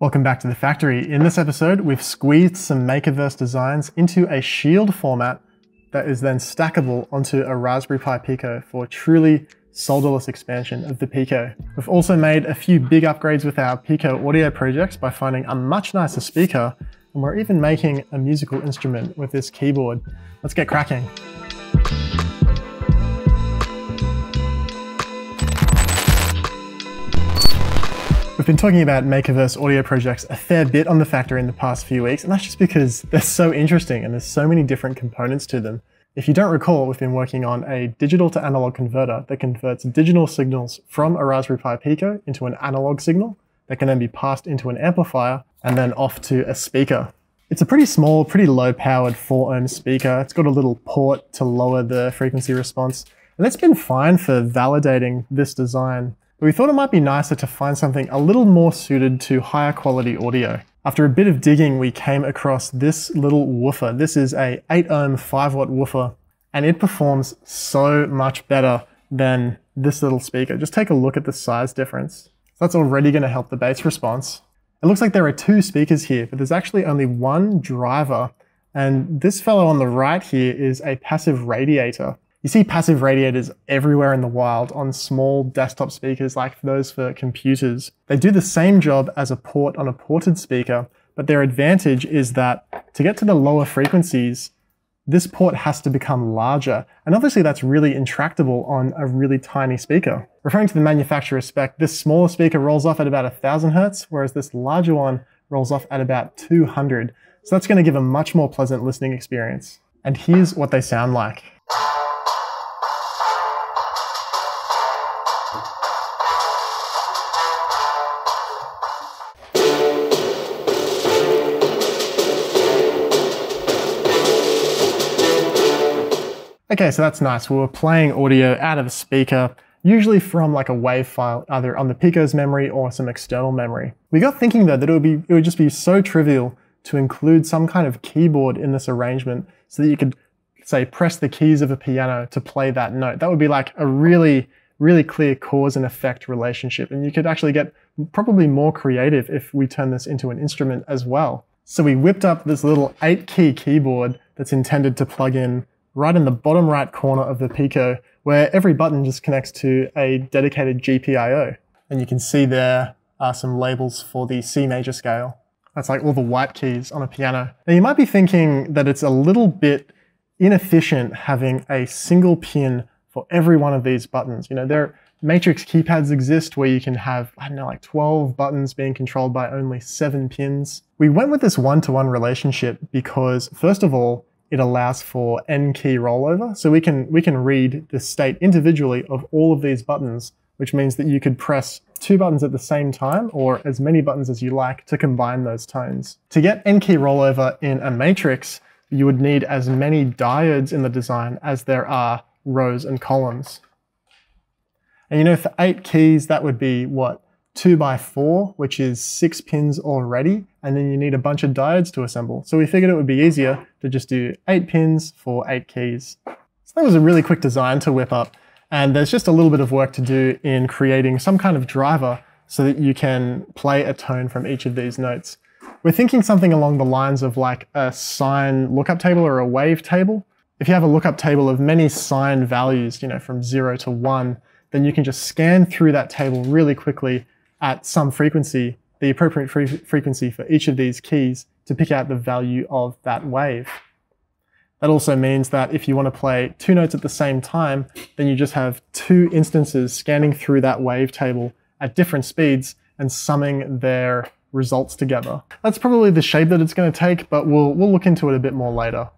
Welcome back to the factory. In this episode, we've squeezed some Makerverse designs into a shield format that is then stackable onto a Raspberry Pi Pico for truly solderless expansion of the Pico. We've also made a few big upgrades with our Pico audio projects by finding a much nicer speaker, and we're even making a musical instrument with this keyboard. Let's get cracking. We've been talking about Makerverse audio projects a fair bit on the Factory in the past few weeks, and that's just because they're so interesting and there's so many different components to them. If you don't recall, we've been working on a digital to analog converter that converts digital signals from a Raspberry Pi Pico into an analog signal that can then be passed into an amplifier and then off to a speaker. It's a pretty small, pretty low powered 4 ohm speaker. It's got a little port to lower the frequency response. And that's been fine for validating this design but we thought it might be nicer to find something a little more suited to higher quality audio. After a bit of digging, we came across this little woofer. This is a 8 ohm 5 watt woofer, and it performs so much better than this little speaker. Just take a look at the size difference. That's already going to help the bass response. It looks like there are two speakers here, but there's actually only one driver. And this fellow on the right here is a passive radiator. You see passive radiators everywhere in the wild on small desktop speakers like those for computers. They do the same job as a port on a ported speaker, but their advantage is that to get to the lower frequencies, this port has to become larger. And obviously that's really intractable on a really tiny speaker. Referring to the manufacturer's spec, this smaller speaker rolls off at about 1000 Hertz, whereas this larger one rolls off at about 200. So that's gonna give a much more pleasant listening experience. And here's what they sound like. Okay, so that's nice. We were playing audio out of a speaker, usually from like a WAV file, either on the Pico's memory or some external memory. We got thinking though that it would be it would just be so trivial to include some kind of keyboard in this arrangement so that you could say press the keys of a piano to play that note. That would be like a really really clear cause and effect relationship and you could actually get probably more creative if we turn this into an instrument as well. So we whipped up this little 8 key keyboard that's intended to plug in right in the bottom right corner of the Pico where every button just connects to a dedicated GPIO. And you can see there are some labels for the C major scale. That's like all the white keys on a piano. Now you might be thinking that it's a little bit inefficient having a single pin for every one of these buttons. You know, there matrix keypads exist where you can have, I don't know, like 12 buttons being controlled by only seven pins. We went with this one-to-one -one relationship because first of all, it allows for n key rollover. So we can, we can read the state individually of all of these buttons, which means that you could press two buttons at the same time or as many buttons as you like to combine those tones. To get n key rollover in a matrix, you would need as many diodes in the design as there are rows and columns. And you know, for eight keys, that would be what? Two by four, which is six pins already, and then you need a bunch of diodes to assemble. So we figured it would be easier to just do eight pins for eight keys. So that was a really quick design to whip up. And there's just a little bit of work to do in creating some kind of driver so that you can play a tone from each of these notes. We're thinking something along the lines of like a sine lookup table or a wave table. If you have a lookup table of many sine values, you know, from zero to one, then you can just scan through that table really quickly at some frequency, the appropriate fre frequency for each of these keys to pick out the value of that wave. That also means that if you want to play two notes at the same time, then you just have two instances scanning through that wave table at different speeds and summing their results together. That's probably the shape that it's going to take, but we'll, we'll look into it a bit more later.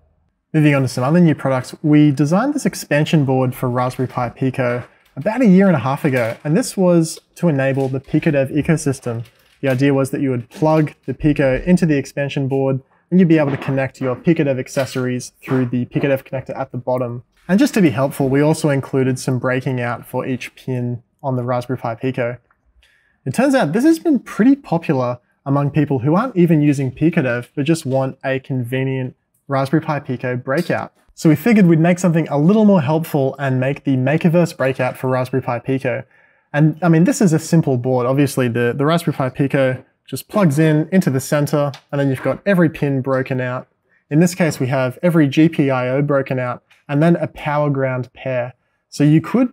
Moving on to some other new products, we designed this expansion board for Raspberry Pi Pico about a year and a half ago, and this was to enable the PiicoDev ecosystem. The idea was that you would plug the Pico into the expansion board, and you'd be able to connect your PiicoDev accessories through the PiicoDev connector at the bottom. And just to be helpful, we also included some breaking out for each pin on the Raspberry Pi Pico. It turns out this has been pretty popular among people who aren't even using PiicoDev, but just want a convenient Raspberry Pi Pico breakout. So we figured we'd make something a little more helpful and make the Makerverse breakout for Raspberry Pi Pico. And I mean, this is a simple board. Obviously, the, the Raspberry Pi Pico just plugs in into the center, and then you've got every pin broken out. In this case, we have every GPIO broken out, and then a power ground pair. So you could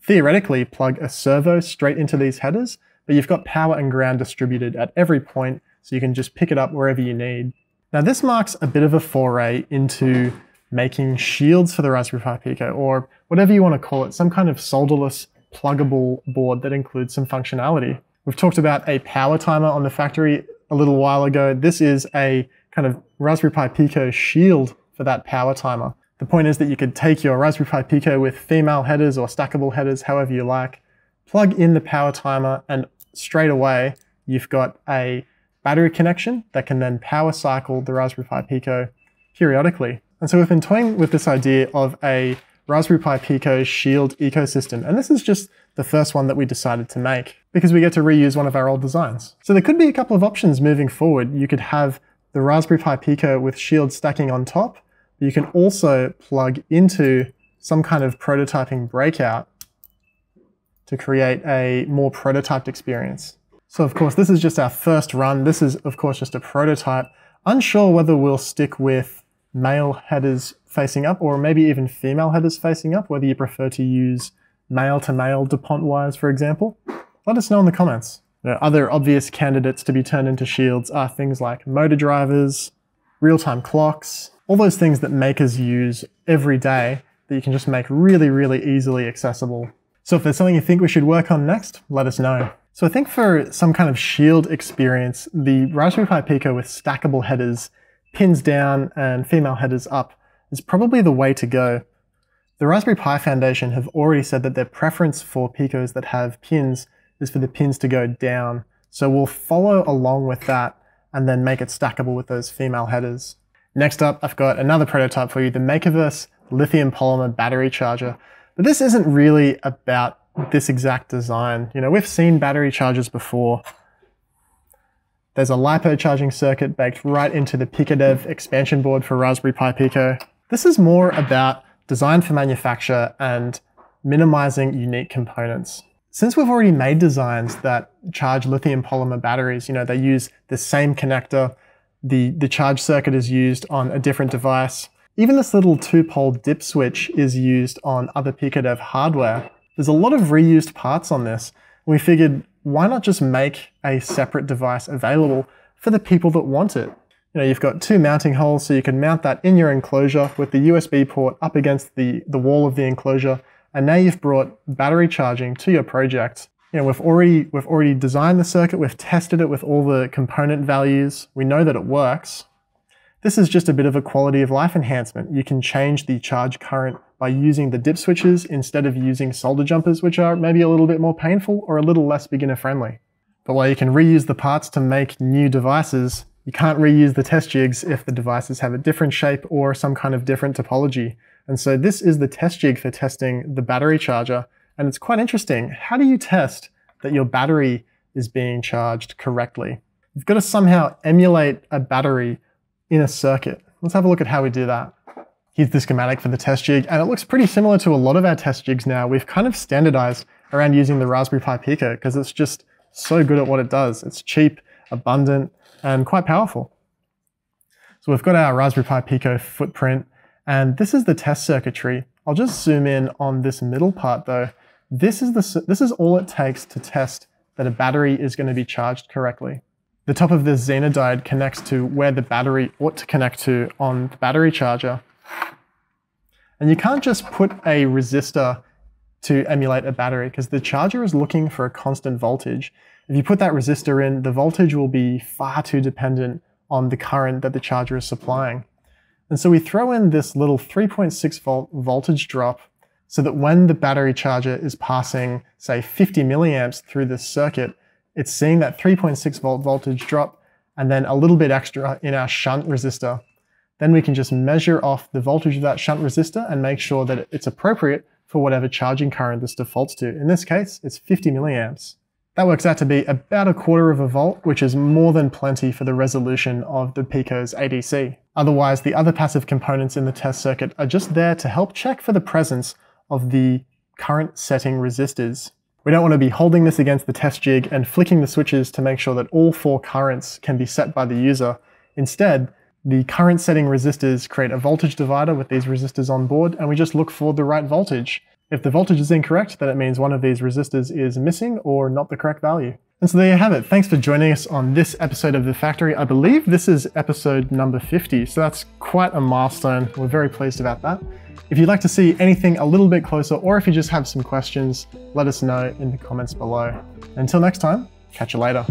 theoretically plug a servo straight into these headers, but you've got power and ground distributed at every point, so you can just pick it up wherever you need. Now this marks a bit of a foray into making shields for the Raspberry Pi Pico, or whatever you want to call it, some kind of solderless pluggable board that includes some functionality. We've talked about a power timer on the factory a little while ago. This is a kind of Raspberry Pi Pico shield for that power timer. The point is that you could take your Raspberry Pi Pico with female headers or stackable headers, however you like, plug in the power timer, and straight away you've got a battery connection that can then power cycle the Raspberry Pi Pico periodically. And so we've been toying with this idea of a Raspberry Pi Pico Shield ecosystem. And this is just the first one that we decided to make because we get to reuse one of our old designs. So there could be a couple of options moving forward. You could have the Raspberry Pi Pico with Shield stacking on top. You can also plug into some kind of prototyping breakout to create a more prototyped experience. So of course, this is just our first run. This is of course just a prototype. Unsure whether we'll stick with male headers facing up or maybe even female headers facing up, whether you prefer to use male to male DuPont wires, for example. Let us know in the comments. Other obvious candidates to be turned into shields are things like motor drivers, real-time clocks, all those things that makers use every day that you can just make really, really easily accessible. So if there's something you think we should work on next, let us know. So I think for some kind of shield experience, the Raspberry Pi Pico with stackable headers pins down and female headers up is probably the way to go. The Raspberry Pi Foundation have already said that their preference for Picos that have pins is for the pins to go down. So we'll follow along with that and then make it stackable with those female headers. Next up, I've got another prototype for you, the Makerverse lithium polymer battery charger. But this isn't really about this exact design. You know, we've seen battery chargers before there's a LiPo charging circuit baked right into the PiicoDev expansion board for Raspberry Pi Pico. This is more about design for manufacture and minimizing unique components. Since we've already made designs that charge lithium polymer batteries, you know, they use the same connector, the, the charge circuit is used on a different device. Even this little two-pole dip switch is used on other PiicoDev hardware. There's a lot of reused parts on this. We figured why not just make a separate device available for the people that want it? You know, you've got two mounting holes, so you can mount that in your enclosure with the USB port up against the, the wall of the enclosure. And now you've brought battery charging to your project. You know, we've already, we've already designed the circuit, we've tested it with all the component values. We know that it works. This is just a bit of a quality of life enhancement. You can change the charge current by using the dip switches instead of using solder jumpers, which are maybe a little bit more painful or a little less beginner friendly. But while you can reuse the parts to make new devices, you can't reuse the test jigs if the devices have a different shape or some kind of different topology. And so this is the test jig for testing the battery charger. And it's quite interesting. How do you test that your battery is being charged correctly? You've got to somehow emulate a battery in a circuit. Let's have a look at how we do that. Here's the schematic for the test jig, and it looks pretty similar to a lot of our test jigs now. We've kind of standardized around using the Raspberry Pi Pico because it's just so good at what it does. It's cheap, abundant, and quite powerful. So we've got our Raspberry Pi Pico footprint, and this is the test circuitry. I'll just zoom in on this middle part though. This is, the, this is all it takes to test that a battery is going to be charged correctly. The top of this Zener diode connects to where the battery ought to connect to on the battery charger, and you can't just put a resistor to emulate a battery because the charger is looking for a constant voltage. If you put that resistor in, the voltage will be far too dependent on the current that the charger is supplying. And so we throw in this little 3.6 volt voltage drop so that when the battery charger is passing, say 50 milliamps through this circuit, it's seeing that 3.6 volt voltage drop and then a little bit extra in our shunt resistor then we can just measure off the voltage of that shunt resistor and make sure that it's appropriate for whatever charging current this defaults to. In this case, it's 50 milliamps. That works out to be about a quarter of a volt, which is more than plenty for the resolution of the Pico's ADC. Otherwise, the other passive components in the test circuit are just there to help check for the presence of the current setting resistors. We don't want to be holding this against the test jig and flicking the switches to make sure that all four currents can be set by the user. Instead, the current setting resistors create a voltage divider with these resistors on board, and we just look for the right voltage. If the voltage is incorrect, then it means one of these resistors is missing or not the correct value. And so there you have it. Thanks for joining us on this episode of The Factory. I believe this is episode number 50, so that's quite a milestone. We're very pleased about that. If you'd like to see anything a little bit closer, or if you just have some questions, let us know in the comments below. Until next time, catch you later.